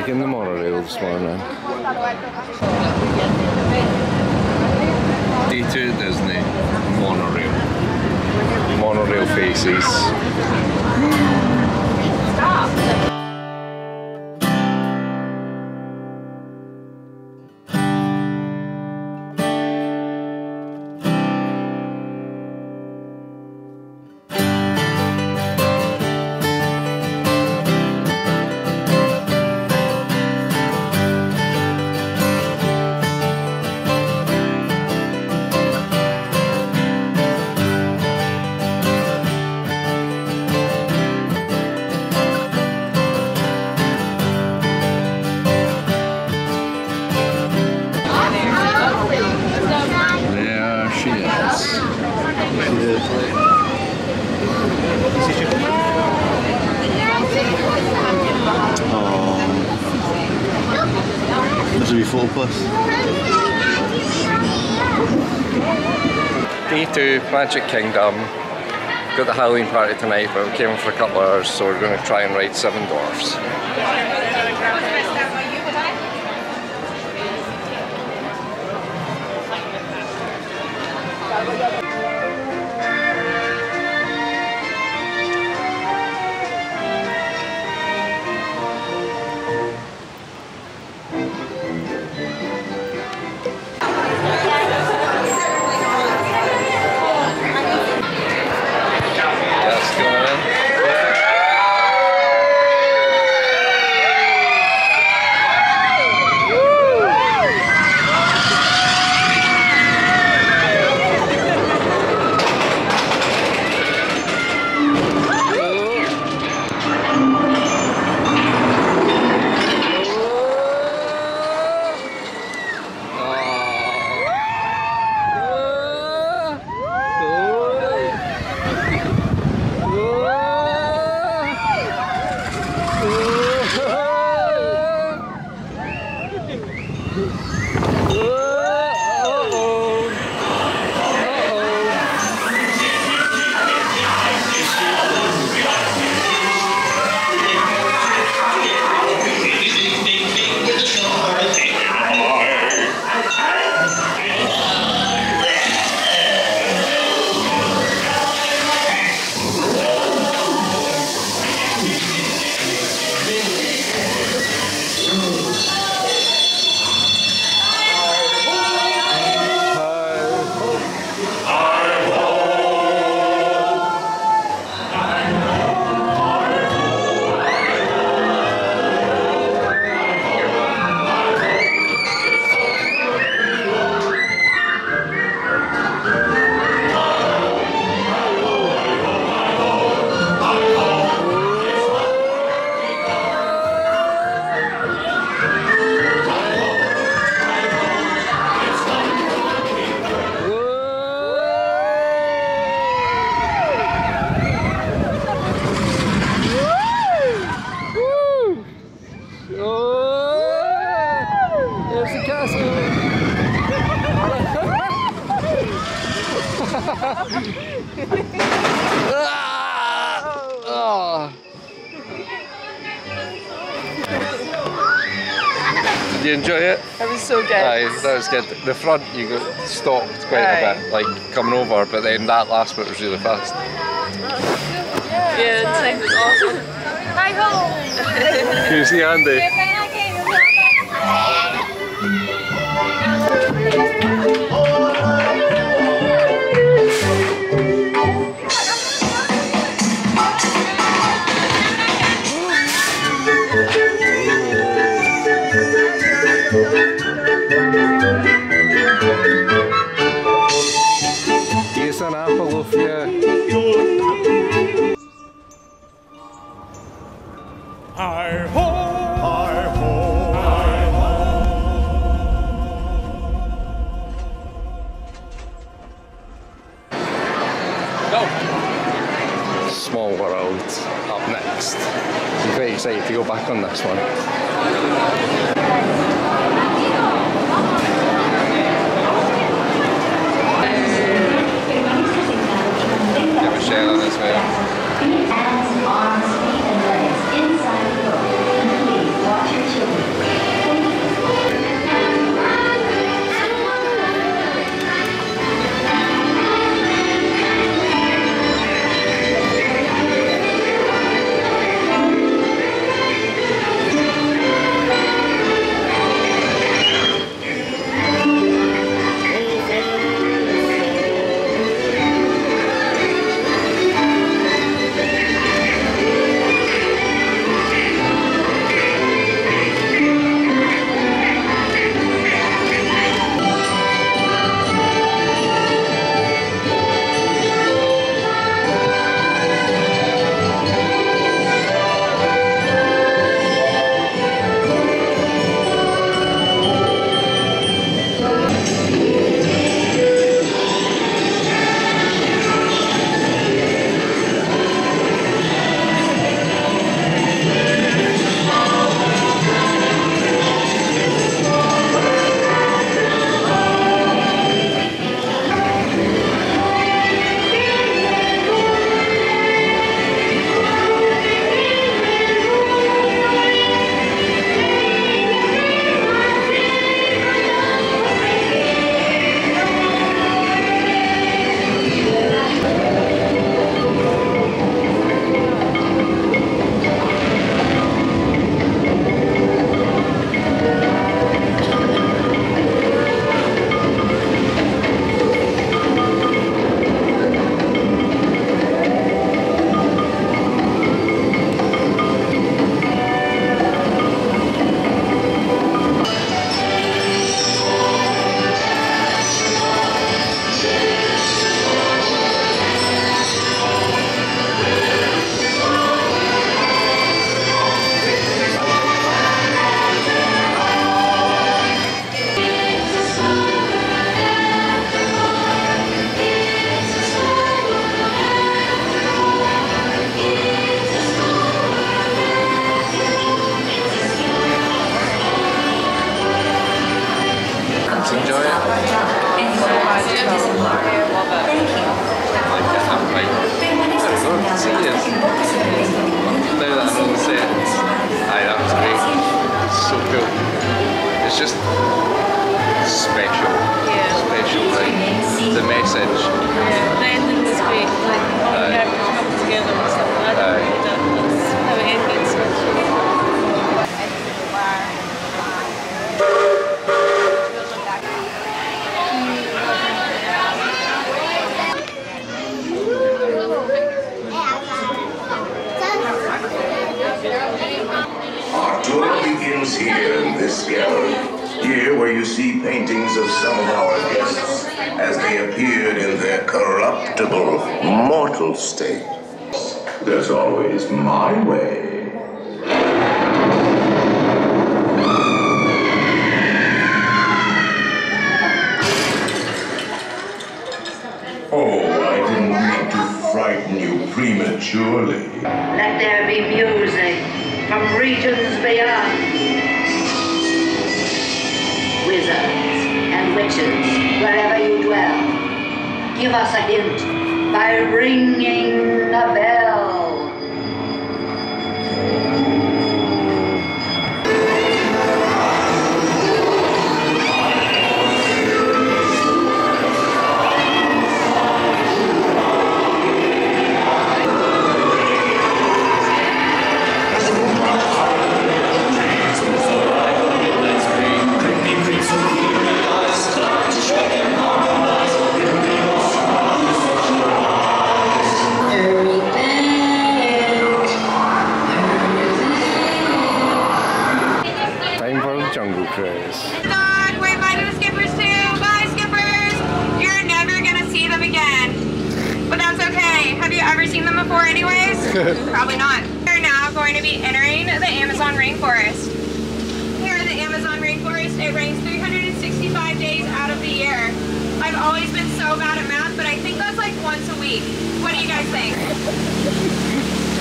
taking the monorail this morning. D2 Disney monorail. Monorail faces. Oh. This will be photo plus. D2 Magic Kingdom. Got the Halloween party tonight, but we came for a couple of hours, so we're going to try and ride Seven Dwarfs. It? That was so good. Aye, that was good. The front you got stopped quite a bit, like coming over, but then that last bit was really fast. Yeah, the time was awesome. Hi ho! Can you see Andy? As they appeared in their corruptible, mortal state. There's always my way. Oh, I didn't mean to frighten you prematurely. Let there be music from regions beyond. Wizards and witches, wherever you dwell, give us a hint by ringing a bell. Jungle Cruise. Dog, wave bye to the skippers too. Bye, skippers. You're never gonna see them again. But that's okay. Have you ever seen them before anyways? Probably not. We're now going to be entering the Amazon rainforest. Here in the Amazon rainforest, it rains 365 days out of the year. I've always been so bad at math, but I think that's like once a week. What do you guys think?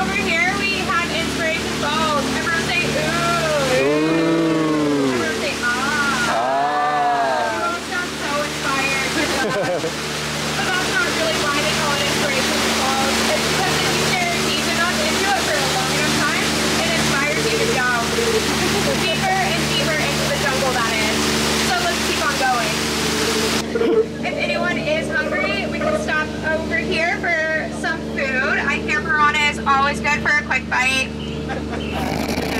Over here we have inspiration balls. Everyone say ooh. Everyone say ah. Ah. Those sound so inspired. but that's not really why they call it inspiration balls. It's because if you stare deep enough into it for a long enough time, it inspires you to go deeper and deeper into the jungle that is. So let's keep on going. If anyone is hungry, we can stop over here for some food. I hear piranha is always good for a quick bite.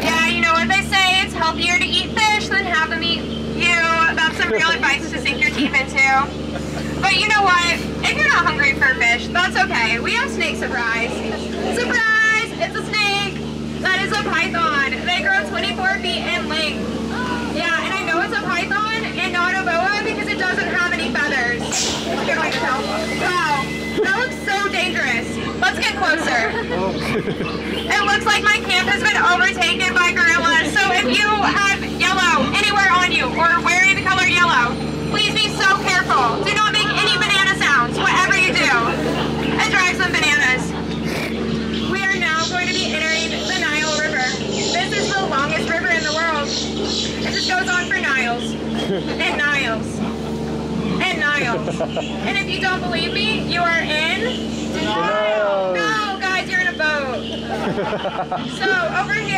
Yeah, you know what they say, it's healthier to eat fish than have them eat you. That's some real advice to sink your teeth into. But you know what? If you're not hungry for fish, that's okay. We have snake surprise. Surprise! It's a snake! That is a python. They grow 24 feet in length. Yeah, and I know it's a python and not a boa because it doesn't have any feathers. Wow, that looks so dangerous. Let's get closer. It looks like my camp has been overtaken by gorillas. So if you have yellow anywhere on you or wearing the color yellow, careful. Do not make any banana sounds, whatever you do. And drive some bananas. We are now going to be entering the Nile River. This is the longest river in the world. It just goes on for Niles. And Niles. And Niles. And if you don't believe me, you are in no, guys, you're in a boat. so over here,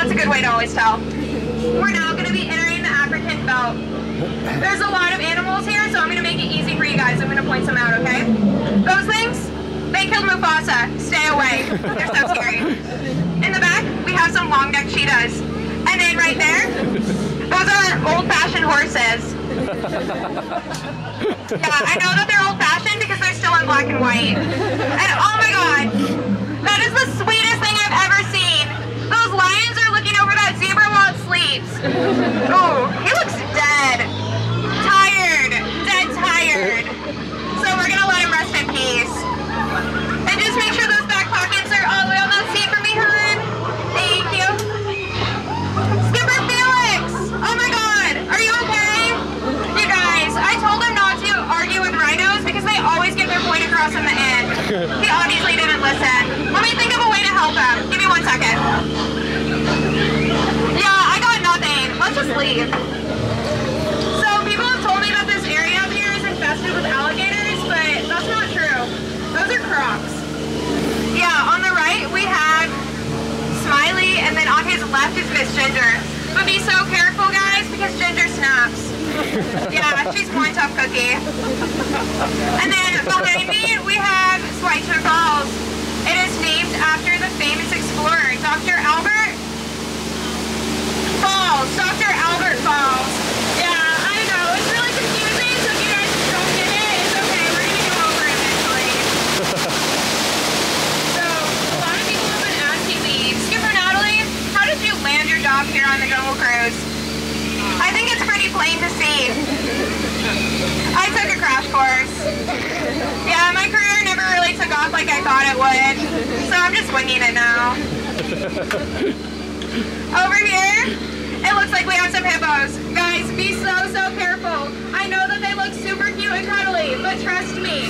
That's a good way to always tell. We're now going to be entering the African belt. There's a lot of animals here, so I'm going to make it easy for you guys. I'm going to point some out, okay? Those things, they killed Mufasa. Stay away. They're so scary. In the back, we have some long-necked cheetahs. And then right there, those are old-fashioned horses. Yeah, I know that they're old-fashioned because they're still in black and white. And oh my god, that is the sweetest thing I've ever seen. Those lions are looking over that zebra while it sleeps. Oh, he looks dead. Tired. Dead tired. So we're gonna let him rest in peace. And just make sure those back pockets are all the way on that seat for me, hon. Thank you. Skipper Felix! Oh my god, are you okay? You guys, I told him not to argue with rhinos because they always get their point across in the end. He obviously didn't listen. left is Miss Ginger. But be so careful, guys, because Ginger snaps. Yeah, she's one tough cookie. And then behind me, we have Schweitzer Falls. It is named after the famous explorer, Dr. Albert Falls. Dr. Albert Falls. Yeah, I know. It's really confusing, so if you guys don't get it, it's okay. We're going to go over it eventually. So, a lot of people have been asking me, Skipper Natalie, how did you land your job here on the Global Cruise? I think it's pretty plain to see. I took a crash course. Yeah, my career never really took off like I thought it would, so I'm just winging it now. Over here, it looks like we have some hippos. Guys, be so, so careful. I know that they look super cute and cuddly, but trust me,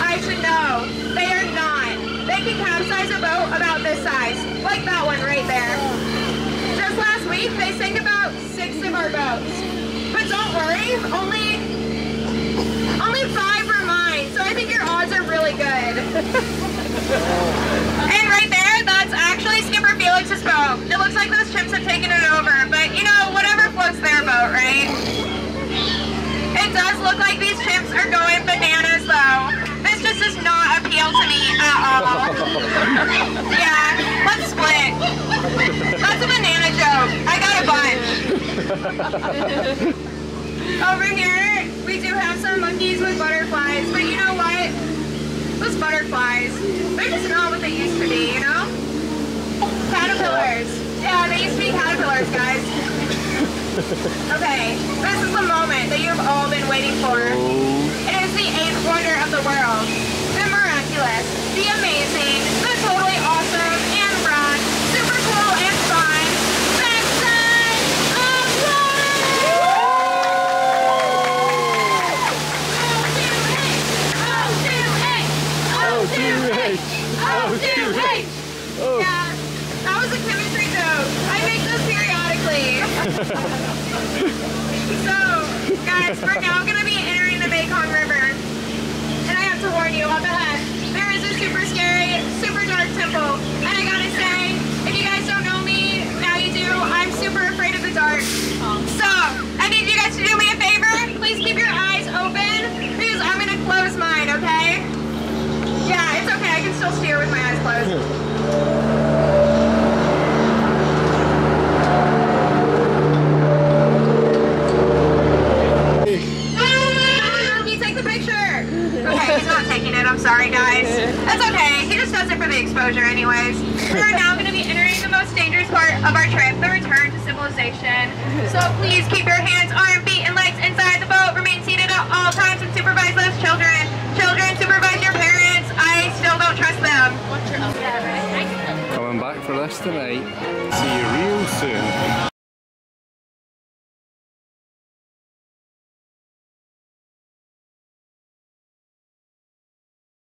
I should know. They are not. They can capsize a boat about this size, like that one right there. Just last week, they sank about six of our boats. But don't worry, only only five were mine, so I think your odds are really good. and right there, that's actually Skipper Felix's boat. It looks like those chimps have taken it over, but you know, whatever floats their boat, right? It does look like these chimps are going bananas though. This just does not appeal to me at all. yeah, let's split. That's a banana joke. I got a bunch. Over here, we do have some monkeys with butterflies, but you know butterflies, they're just not what they used to be, you know? Caterpillars. Yeah, they used to be caterpillars, guys. Okay, this is the moment that you've all been waiting for. It is the eighth wonder of the world. The miraculous, the amazing, the totally awesome, and rad, super cool and fun. The Sun of O2H! Yeah, that was a chemistry joke. I make those periodically. So, guys, we're now going to be entering the Mekong River. And I have to warn you, up ahead, there is a super scary, super dark temple. And I gotta say, if you guys don't know me, now you do, I'm super afraid of the dark. So, I need you guys to do me a favor. Please keep your eyes open, because I'm gonna close mine, okay? Yeah, it's okay. I can still steer with my eyes closed. Taking it. I'm sorry, guys. That's okay. He just does it for the exposure, anyways. We're now going to be entering the most dangerous part of our trip, the return to civilization. So please keep your hands, arms, feet, and legs inside the boat. Remain seated at all times and supervise those children. Children, supervise your parents. I still don't trust them. Coming back for this tonight. See you real soon.